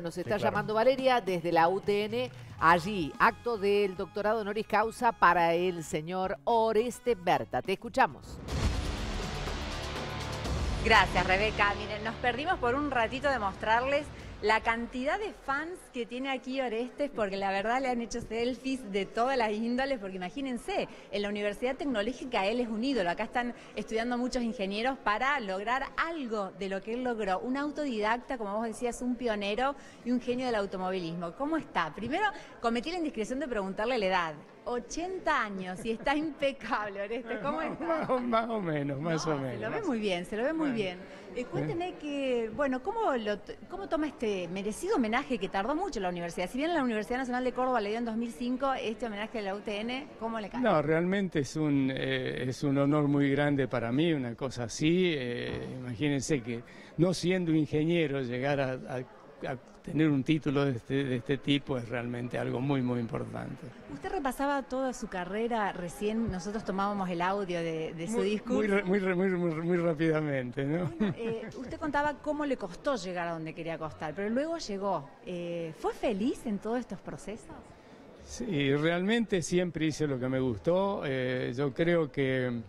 Nos está llamando Valeria desde la UTN. Allí, acto del doctorado honoris causa para el señor Oreste Berta. Te escuchamos. Gracias, Rebeca. Miren, nos perdimos por un ratito de mostrarles la cantidad de fans que tiene aquí Orestes, porque la verdad le han hecho selfies de todas las índoles, porque imagínense, en la Universidad Tecnológica él es un ídolo, acá están estudiando muchos ingenieros para lograr algo de lo que él logró. Un autodidacta, como vos decías, un pionero y un genio del automovilismo. ¿Cómo está? Primero, cometí la indiscreción de preguntarle la edad. 80 años y está impecable, Orestes. ¿Cómo está? Más, o menos, más o menos. Se lo ve muy bien, se lo ve muy bien. Eh, cuénteme que, bueno, ¿cómo, lo, ¿cómo toma este merecido homenaje que tardó mucho la universidad? Si bien la Universidad Nacional de Córdoba le dio en 2005 este homenaje a la UTN, ¿cómo le cae? No, realmente es un, eh, es un honor muy grande para mí, una cosa así. Eh, imagínense que no siendo ingeniero llegar a tener un título de este, de este, tipo es realmente algo muy, muy importante. Usted repasaba toda su carrera, recién nosotros tomábamos el audio de, su discurso. Muy, muy, muy, rápidamente, ¿no? Eh, usted contaba cómo le costó llegar a donde quería costar, pero luego llegó. Eh, ¿Fue feliz en todos estos procesos? Sí, realmente siempre hice lo que me gustó. Eh, yo creo que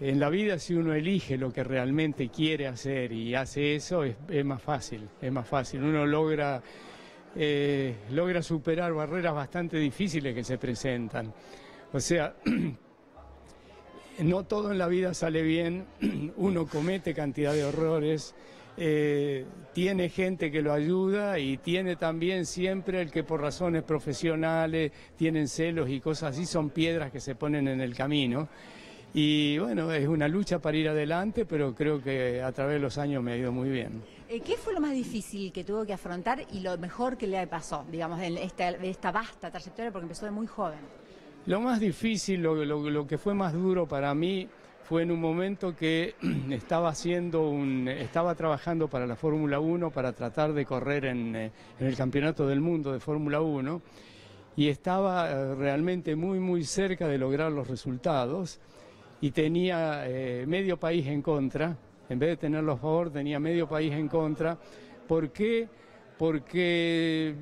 en la vida si uno elige lo que realmente quiere hacer y hace eso es, más fácil, es más fácil. Uno logra, eh, logra superar barreras bastante difíciles que se presentan. O sea, no todo en la vida sale bien, uno comete cantidad de horrores, eh, tiene gente que lo ayuda y tiene también siempre el que por razones profesionales tienen celos y cosas así, son piedras que se ponen en el camino. Y bueno, es una lucha para ir adelante, pero creo que a través de los años me ha ido muy bien. Eh, ¿Qué fue lo más difícil que tuvo que afrontar y lo mejor que le pasó, digamos, en esta, esta vasta trayectoria, porque empezó de muy joven? Lo más difícil, lo, que fue más duro para mí, fue en un momento que estaba haciendo un, estaba trabajando para la Fórmula 1 para tratar de correr en, eh, en el Campeonato del Mundo de Fórmula 1 y estaba eh, realmente muy muy cerca de lograr los resultados y tenía eh, medio país en contra, en vez de tenerlo a favor, tenía medio país en contra. ¿Por qué? Porque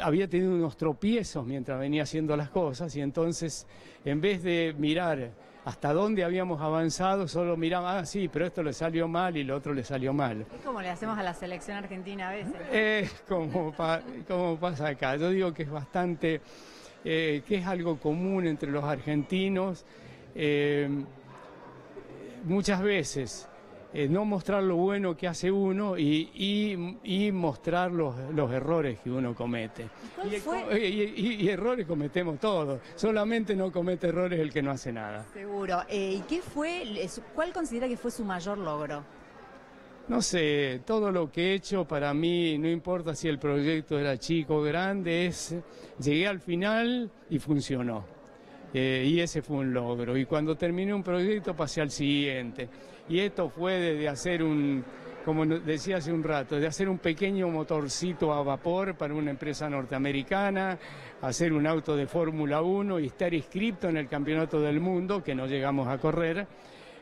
había tenido unos tropiezos mientras venía haciendo las cosas y entonces en vez de mirar hasta dónde habíamos avanzado, solo miraba, ah, sí, pero esto le salió mal y lo otro le salió mal. Es como le hacemos a la selección argentina a veces. Es como, como pasa acá. Yo digo que es bastante, eh, que es algo común entre los argentinos eh, muchas veces eh, no mostrar lo bueno que hace uno y, mostrar los, errores que uno comete. Y, errores cometemos todos, solamente no comete errores el que no hace nada. Seguro. Eh, ¿Y qué fue, cuál considera que fue su mayor logro? No sé, todo lo que he hecho para mí, no importa si el proyecto era chico o grande, es llegué al final y funcionó. Eh, y ese fue un logro. Y cuando terminé un proyecto pasé al siguiente. Y esto fue de hacer un, como decía hace un rato, de hacer un pequeño motorcito a vapor para una empresa norteamericana, hacer un auto de Fórmula 1 y estar inscrito en el Campeonato del Mundo, que no llegamos a correr,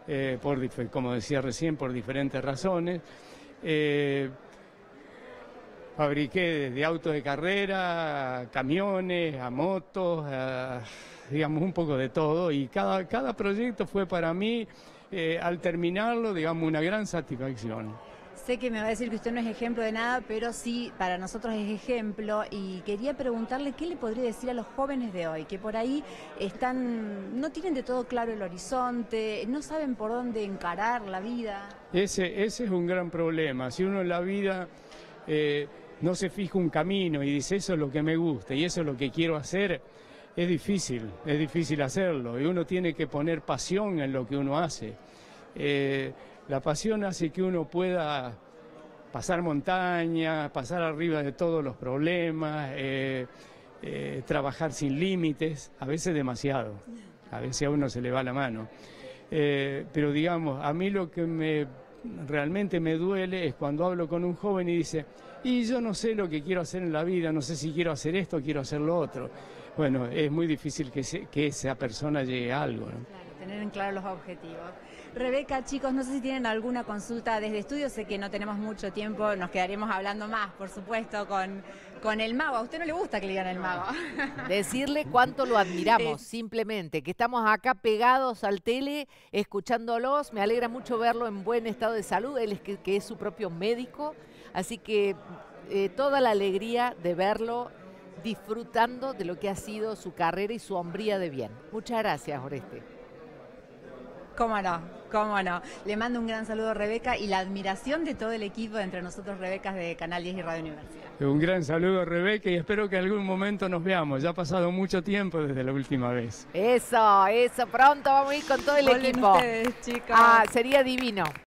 eh, por, como decía recién, por diferentes razones. Eh, fabriqué desde autos de carrera, camiones, a motos, digamos un poco de todo y cada, cada proyecto fue para mí, eh, al terminarlo, digamos, una gran satisfacción. Sé que me va a decir que usted no es ejemplo de nada, pero sí, para nosotros es ejemplo y quería preguntarle qué le podría decir a los jóvenes de hoy, que por ahí están, no tienen de todo claro el horizonte, no saben por dónde encarar la vida. Ese, ese es un gran problema. Si uno en la vida eh, no se fija un camino y dice eso es lo que me gusta y eso es lo que quiero hacer, es difícil, es difícil hacerlo y uno tiene que poner pasión en lo que uno hace. Eh, la pasión hace que uno pueda pasar montañas, pasar arriba de todos los problemas, eh, eh, trabajar sin límites, a veces demasiado, a veces a uno se le va la mano. pero digamos, a mí lo que me realmente me duele es cuando hablo con un joven y dice, y yo no sé lo que quiero hacer en la vida, no sé si quiero hacer esto o quiero hacer lo otro. Bueno, es muy difícil que, que esa persona llegue a algo. Tener en claro los objetivos. Rebeca, chicos, no sé si tienen alguna consulta desde estudio, sé que no tenemos mucho tiempo, nos quedaríamos hablando más, por supuesto, con, con el mago. A usted no le gusta que le digan el mago. Decirle cuánto lo admiramos, simplemente, que estamos acá pegados al tele, escuchándolos. Me alegra mucho verlo en buen estado de salud, él es que, que es su propio médico, así que eh, toda la alegría de verlo disfrutando de lo que ha sido su carrera y su hombría de bien. Muchas gracias, Oreste. Cómo no, cómo no. Le mando un gran saludo a Rebeca y la admiración de todo el equipo de entre nosotros, Rebecas de Canal 10 y Radio Universidad. Un gran saludo a Rebeca y espero que algún momento nos veamos. Ya ha pasado mucho tiempo desde la última vez. Eso, eso. Pronto vamos a ir con todo el Vuelven equipo. ustedes, chicos. Ah, sería divino.